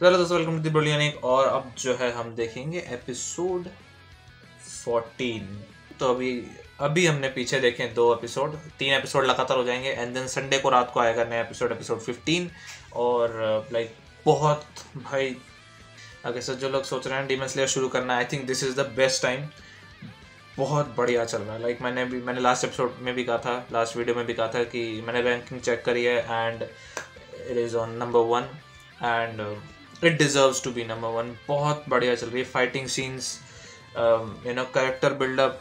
चलो दोस्तों welcome to the ब्रिलियनिक और अब जो है हम देखेंगे एपिसोड 14 तो अभी अभी हमने पीछे देखे दो एपिसोड तीन एपिसोड लगातार हो जाएँगे एंड देन संडे को रात को आएगा नया एपिसोड एपिसोड 15 और लाइक बहुत, भाई अगर सर जो लोग सोच रहे हैं डीमन स्लेयर शुरू करना I think this is the best time बहुत बढ़िया चल रहा है। लाइक मैंने भी, मैंने लास्ट एपिसोड में भी कहा था लास्ट वीडियो में भी कहा था कि मैंने रैंकिंग चेक करी है and it is on number one and it deserves to be number one बहुत बढ़िया चल रही है fighting scenes you know character buildup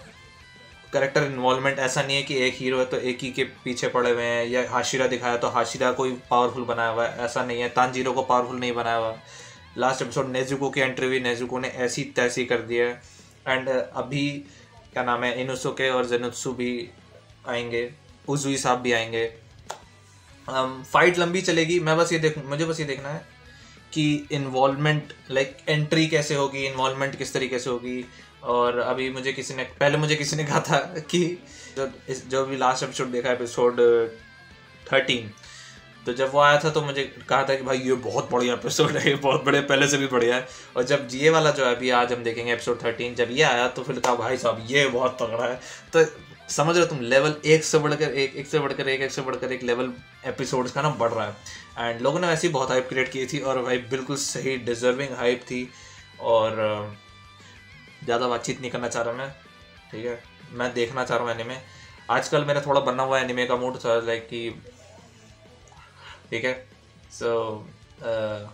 character involvement ऐसा नहीं है कि एक हीरो है तो एक ही के पीछे पड़े हुए हैं या हाशिरा दिखाया तो हाशिरा कोई पावरफुल बनाया हुआ है ऐसा नहीं है। तानजीरो को पावरफुल नहीं बनाया हुआ। लास्ट एपिसोड नेजुको की एंट्री हुई नेजुको ने ऐसी तैसी कर दिया है। एंड अभी क्या नाम है इनुसुके और जेनुत्सु भी आएँगे उजुई साहब भी आएँगे। फाइट um, लंबी चलेगी मैं बस ये देख मुझे बस ये देखना है। कि इन्वॉलमेंट लाइक एंट्री कैसे होगी इन्वॉलमेंट किस तरीके से होगी? और अभी मुझे किसी ने, पहले मुझे किसी ने कहा था कि जो इस, जो भी लास्ट एपिसोड देखा एपिसोड थर्टीन तो जब वो आया था तो मुझे कहा था कि भाई, ये बहुत बढ़िया एपिसोड है, ये बहुत बड़े, पहले से भी बढ़िया है। और जब ये वाला जो है अभी आज हम देखेंगे एपिसोड थर्टीन जब ये आया तो फिर कहा, भाई साहब, ये बहुत तगड़ा है। तो समझ रहे हो तुम लेवल एक से बढ़कर एक एक से बढ़कर एक एक से बढ़कर एक लेवल एपिसोड्स का ना बढ़ रहा है। एंड लोगों ने वैसे ही बहुत हाइप क्रिएट की थी और भाई बिल्कुल सही डिजर्विंग हाइप थी और ज़्यादा बातचीत नहीं करना चाह रहा मैं ठीक है? मैं देखना चाह रहा हूँ एनिमे आजकल मेरा थोड़ा बना हुआ एनिमे का मूड लाइक कि ठीक है? सो so,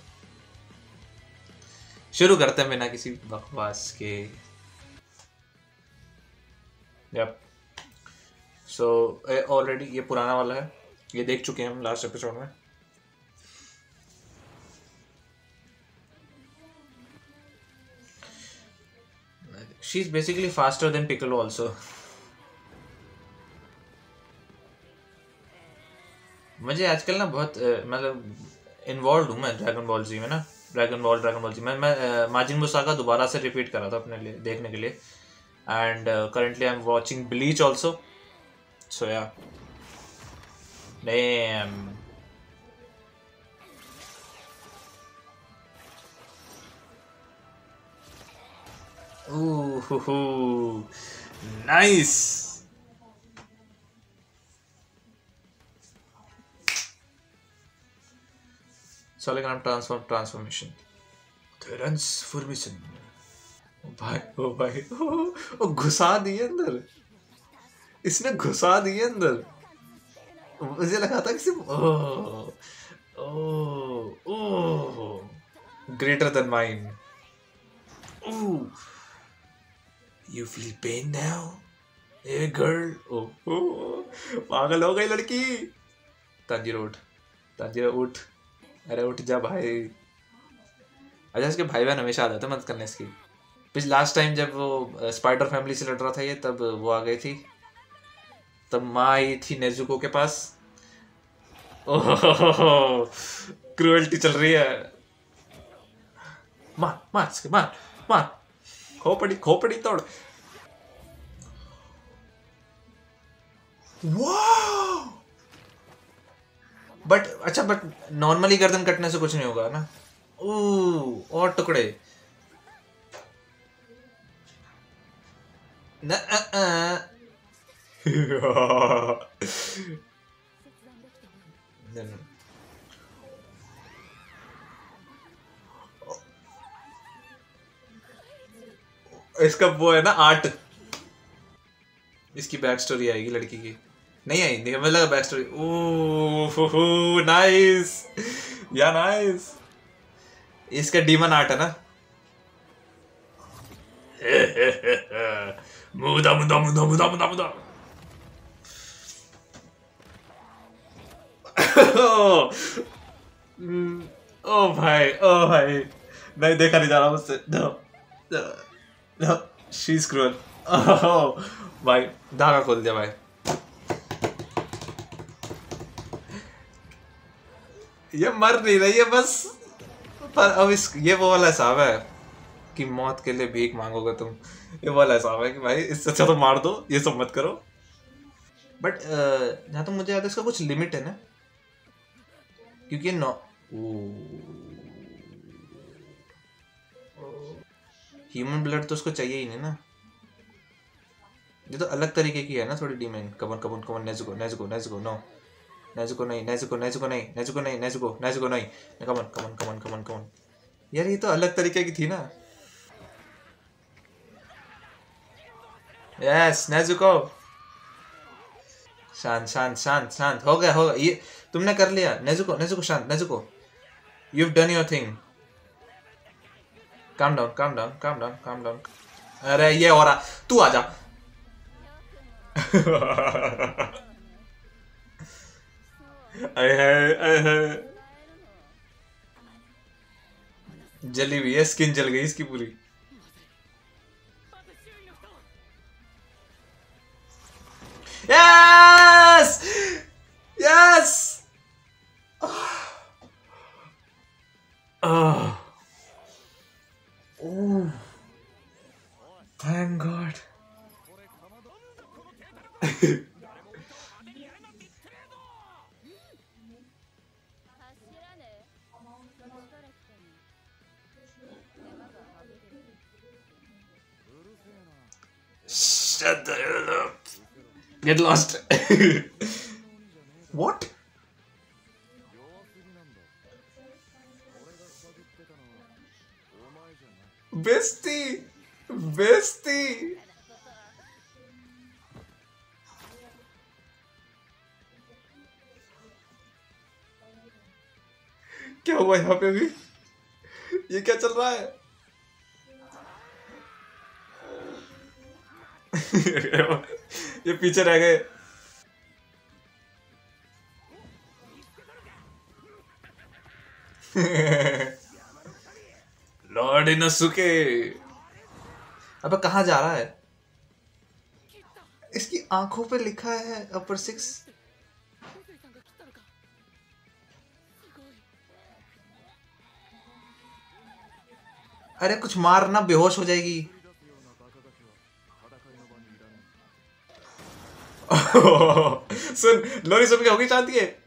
शुरू करते हैं बिना किसी बकवास के। यप सो ऑलरेडी ये पुराना वाला है। ये देख चुके हैं हम लास्ट एपिसोड में। She is basically faster than Piccolo also मुझे आजकल ना बहुत मतलब इन्वॉल्व हूँ मैं ड्रैगन बॉल जी में ना। Dragon ball dragon ball Z में, मैं माजिन मुसागा दोबारा से रिपीट करा था अपने लिए, देखने के लिए। And currently I am watching Bleach also so yeah Damn. Ooh, hoo, hoo. nice. Soligram transform transformation. Transformation. ओ भाई ओ भाई ओ घुसा दिए अंदर इसने घुसा दिए अंदर। मुझे लगा था कि सिर्फ़ oh oh, oh greater than mine you feel pain now a girl oh पागल हो गई लड़की। तांजीरो उठ तांजीरो उठ। अरे उठ जा भाई। अच्छा इसके भाई बहन हमेशा आ जाते मदद करने इसकी। पिछले लास्ट टाइम जब वो स्पाइडर फैमिली से लड़ रहा था ये तब वो आ गई थी। तब माँ आई थी नेजुको के पास। क्रुएल्टी चल रही है। मार मार इसके मार मार। खोपड़ी खोपड़ी तोड़। बट अच्छा बट नॉर्मली गर्दन कटने से कुछ नहीं होगा ना? ओ और टुकड़े। न, इसका वो है ना आर्ट। इसकी बैक स्टोरी आएगी लड़की की। नहीं आई, नहीं, मुझे लगा back story oh nice yeah nice इसका डीमन आर्ट है ना? मुदा मुदा मुदा मुदा मुदा मुदा। ओ भाई ओ भाई। नहीं देखा नहीं जा रहा मुझसे। No no she is cruel भाई, धागा खोल दिया भाई। ये मर नहीं रही है बस। पर अब इस, ये वो वाला हिसाब है कि मौत के लिए भीख मांगोगे तुम। ये वाला हिसाब है कि भाई, इससे अच्छा तो मार दो, ये सब मत करो। बट जहाँ तो मुझे याद है, इसका कुछ लिमिट है ना? क्योंकि नौ ह्यूमन ब्लड तो उसको चाहिए ही नहीं ना। ये तो अलग तरीके की है ना थोड़ी डिमेंड कबन कबन Cubbon Nezuko Nezuko Nezuko no Nezuko नहीं नेजुको नेजुको नहीं नेजुको नहीं नेजुको नेजुको नहीं। कमन कमन कमन कमन कमन यार ये तो अलग तरीके की थी ना। यस नेजुको शांत शांत शांत शांत। हो गया हो गया। ये तुमने कर लिया। नेजुको नेजुको, शांत, Nezuko. You done your thing calm down calm down calm down calm down अरे, ये हो रहा। तू आ जा। जली हुई है स्किन जल गई इसकी पूरी। Shut the hell up. Get lost. what? बेस्ती बेस्ती क्या हुआ यहाँ पे अभी ये क्या चल रहा है ये पीछे रह गए। Lord Inosuke. अबे कहा जा रहा है? इसकी आँखों पे लिखा है अपर सिक्स अरे कुछ मारना बेहोश हो जाएगी। सुन, लोरी सुन के होगी चाहती है?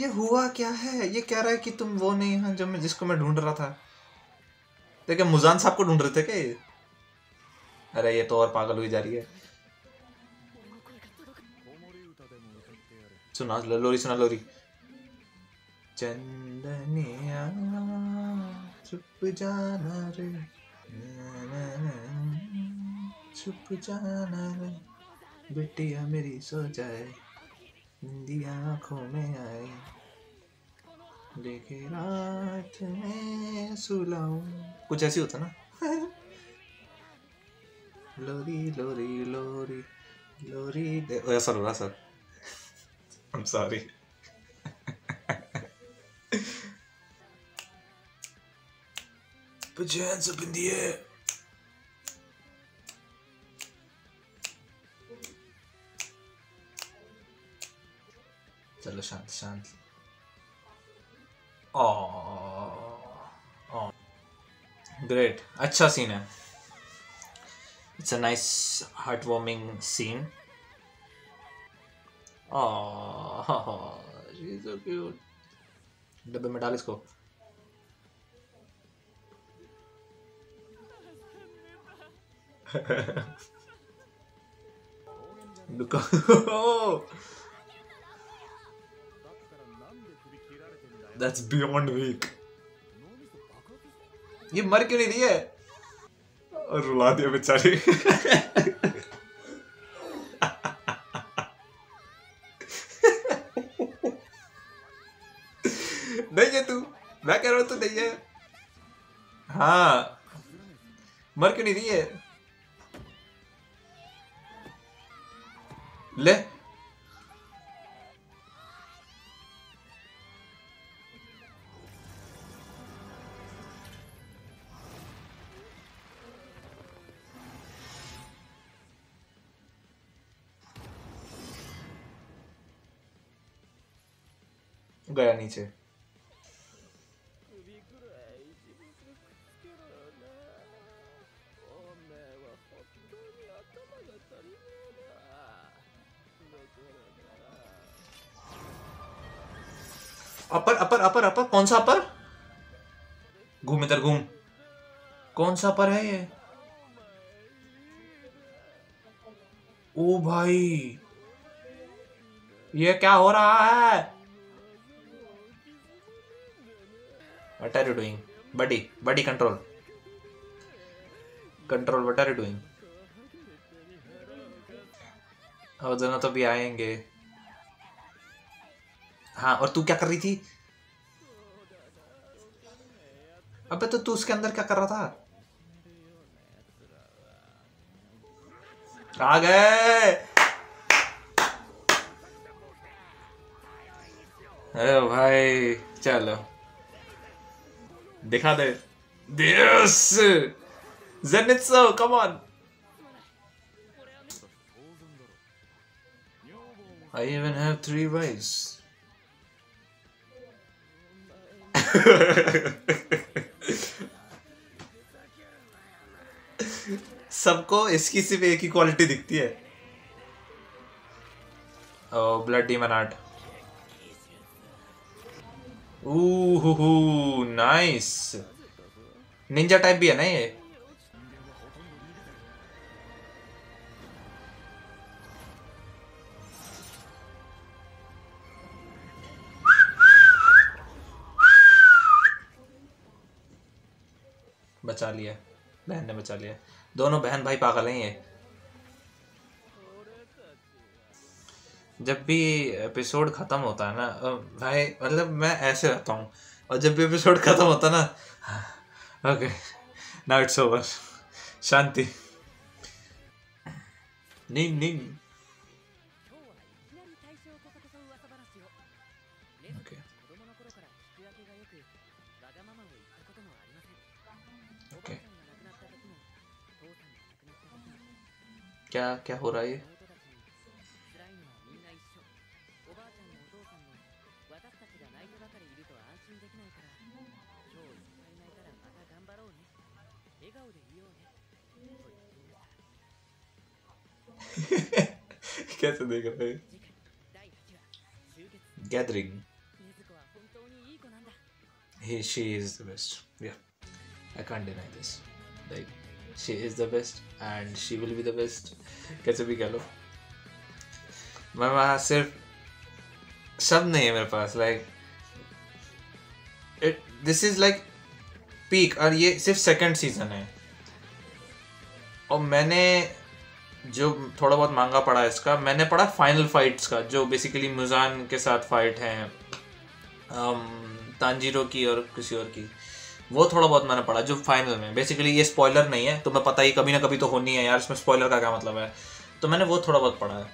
ये हुआ क्या है? ये कह रहा है कि तुम वो नहीं हो जो मैं जिसको मैं ढूंढ रहा था। देखिए मुजान साहब को ढूंढ रहे थे क्या अरे, ये तो और पागल हुई जा रही है। सुना लोरी सुना, लोरी। चंदनिया चुप जाना रे। चुप जाना रे। बेटिया मेरी सो जाए इंदिया आँखों में आए देखे रात में सुलाऊं कुछ ऐसी होता ना लोरी लोरी लोरी लोरी दे ओ ऐसा हो रहा sir I'm sorry. Put your hands up in the air. चलो शांत शांत ग्रेट अच्छा सीन है it's a nice heart warming scene डब्बे में डाल इसको। That's beyond weak. ये मर क्यों नहीं रही है? और रुला दिया बेचारी। नहीं है तू। मैं कह रहा हूँ तू नहीं है। हाँ। मर क्यों नहीं रही है? ले। गया नीचे। अपर अपर अपर अपर, कौन सा अपर? घूम इधर, घूम। कौन सा पर है ये? ओ भाई, ये क्या हो रहा है? What are you doing? Buddy, buddy control. Control, what are you doing? अब दोनों तो भी आएँगे हाँ और तू क्या कर रही थी अबे तो तू उसके अंदर क्या कर रहा था आ गए अरे भाई चलो दिखा दे। This Zenitsu come on I even have three wives सबको इसकी सिर्फ़ एक ही क्वालिटी दिखती है। ओ ब्लड मनाट Ooh, नाइस निंजा टाइप भी है ना ये? बचा लिया। बहन ने बचा लिया। दोनों बहन भाई पागल हैं ये। जब भी एपिसोड ख़त्म होता है ना भाई मतलब मैं ऐसे रहता हूँ। और जब भी एपिसोड ख़त्म होता है ना ओके नाउ इट्स ओवर शांति। नहीं नहीं क्या क्या हो रहा है ये? कैसे देख रहे gathering he she is the best yeah i can't deny this like she is the best and she will be the best कैसे भी कह लो मैं वहाँ सिर्फ़ शब्द नहीं है मेरे पास like it this is like peak और ये सिर्फ़ सेकंड सीज़न है और मैंने जो थोड़ा बहुत मांगा पड़ा है इसका। मैंने पढ़ा फाइनल फाइट्स का, जो बेसिकली मुजान के साथ फाइट है तांजीरो की और किसी और की। वो थोड़ा बहुत मैंने पढ़ा, जो फाइनल में। बेसिकली ये स्पॉयलर नहीं है तो मैं पता ही कभी ना कभी तो होनी है यार, इसमें स्पॉयलर का क्या मतलब है? तो मैंने वो थोड़ा बहुत पढ़ा है।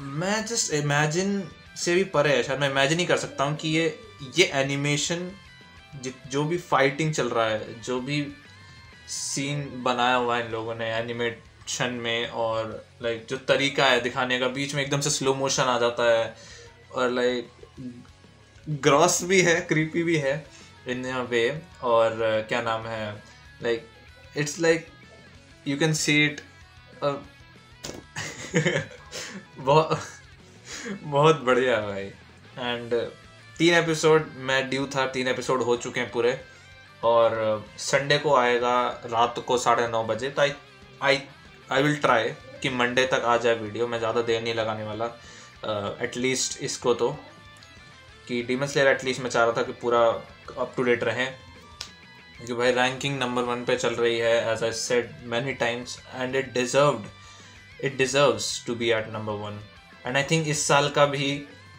मैं जस्ट इमेजिन से भी परे है, शायद मैं इमेजिन ही कर सकता हूँ कि ये ये एनिमेशन जो भी फाइटिंग चल रहा है, जो भी सीन बनाया हुआ है इन लोगों ने एनिमेशन में और लाइक जो तरीका है दिखाने का बीच में एकदम से स्लो मोशन आ जाता है और लाइक ग्रॉस भी है क्रीपी भी है इन वे और uh, क्या नाम है like it's like you can see it बहुत बहुत बढ़िया भाई। एंड तीन एपिसोड मैं ड्यू था तीन एपिसोड हो चुके हैं पूरे और संडे को आएगा रात को साढ़े नौ बजे तो I I I will try कि मंडे तक आ जाए वीडियो मैं ज़्यादा देर नहीं लगाने वाला। एटलीस्ट uh, इसको तो कि डीमन स्लेयर एटलीस्ट मैं चाह रहा था कि पूरा अप टू डेट रहें। क्योंकि भाई रैंकिंग नंबर वन पे चल रही है as I said many times and it deserved it deserves to be at number one and I think इस साल का भी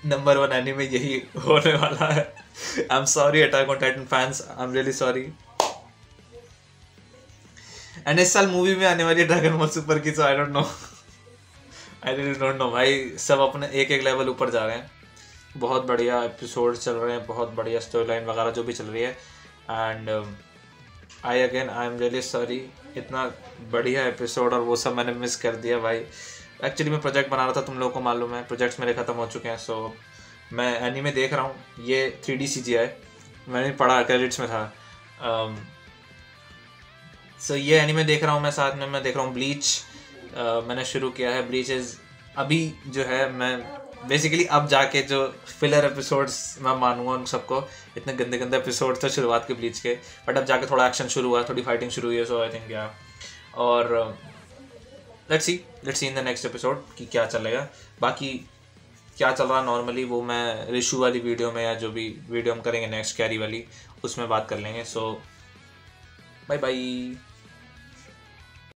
नंबर वन एनिमे यही होने वाला है। I am sorry attack on Titan fans I am really sorry and इस साल मूवी में आने वाली ड्रैगन बॉल सुपर की तो I don't know I really don't know भाई सब अपने एक एक लेवल ऊपर जा रहे हैं। बहुत बढ़िया एपिसोड चल रहे हैं बहुत बढ़िया स्टोरी लाइन वगैरह जो भी चल रही है। And I again I am really sorry इतना बढ़िया एपिसोड और वो सब मैंने मिस कर दिया भाई। एक्चुअली मैं प्रोजेक्ट बना रहा था तुम लोगों को मालूम है। प्रोजेक्ट्स मेरे ख़त्म हो चुके हैं सो so, मैं एनीमे देख रहा हूँ। ये थ्री डी सी जी आई मैंने पढ़ा क्रेडिट्स में था। सो ये एनीमे देख रहा हूँ मैं साथ में, मैं देख रहा हूँ ब्लीच मैंने शुरू किया है ब्लीच इज़ अभी जो है, मैं बेसिकली अब जाके जो फिलर एपिसोड्स मैं मानूँगा उन सबको। इतने गंदे गंदे एपिसोड थे शुरुआत के ब्लीच के। बट अब जाके थोड़ा एक्शन शुरू हुआ, थोड़ी फाइटिंग शुरू हुई है सो आई थिंक या और let's see let's see in the next episode कि क्या चलेगा। बाकी क्या चल रहा है नॉर्मली वो मैं रिशू वाली वीडियो में या जो भी वीडियो हम करेंगे नेक्स्ट कैरी वाली, उसमें बात कर लेंगे। सो बाय बाय